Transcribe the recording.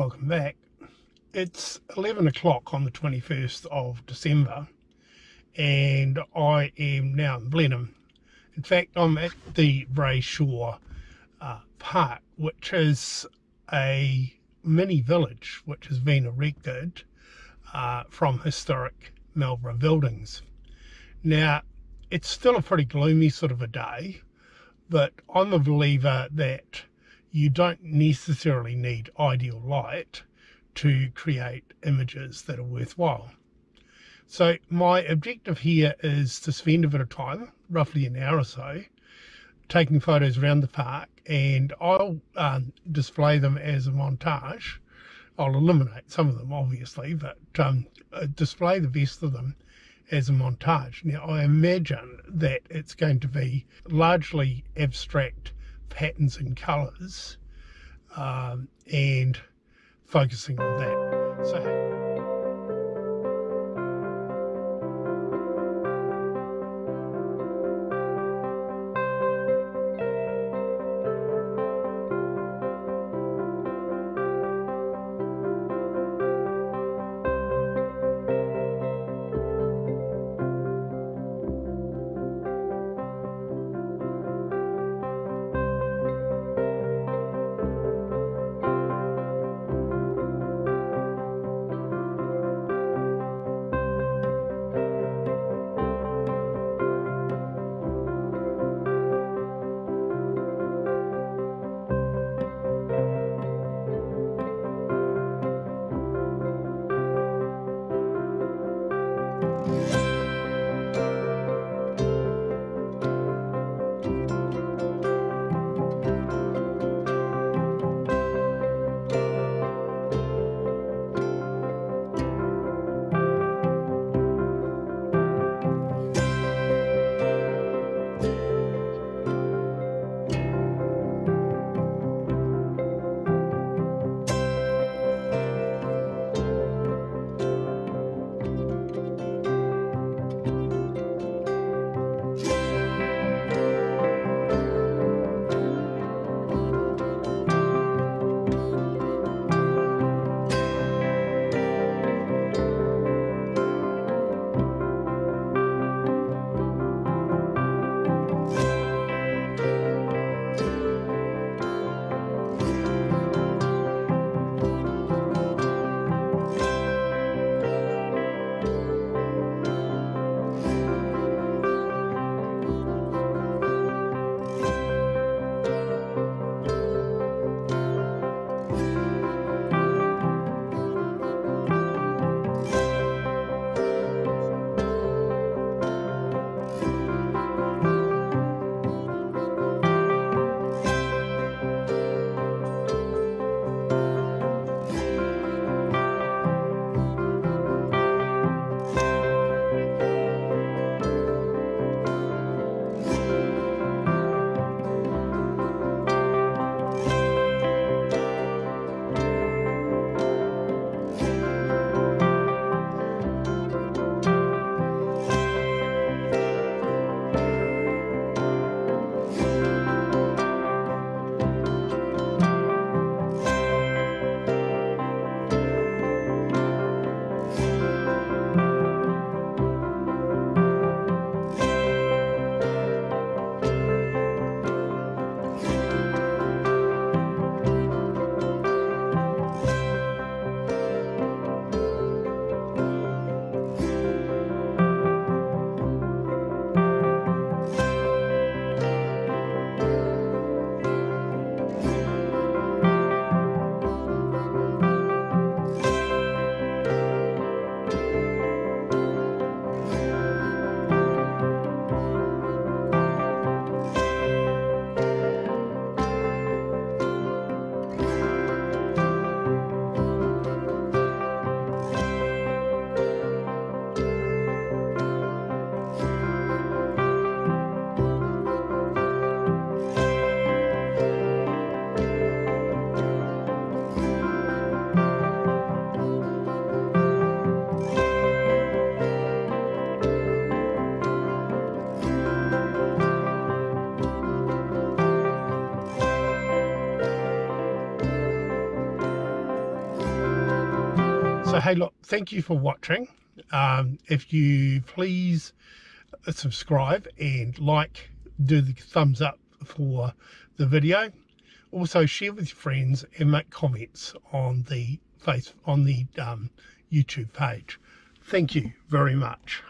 Welcome back. It's 11 o'clock on the 21st of December, and I am now in Blenheim. In fact, I'm at the Brayshaw uh, Park, which is a mini village which has been erected uh, from historic Marlborough buildings. Now, it's still a pretty gloomy sort of a day, but I'm a believer that you don't necessarily need ideal light to create images that are worthwhile. So my objective here is to spend a bit of time, roughly an hour or so, taking photos around the park and I'll um, display them as a montage. I'll eliminate some of them obviously, but um, uh, display the best of them as a montage. Now I imagine that it's going to be largely abstract patterns and colours um, and focusing on that. So. So, hey, look, thank you for watching. Um, if you please subscribe and like, do the thumbs up for the video. Also, share with your friends and make comments on the face on the um, YouTube page. Thank you very much.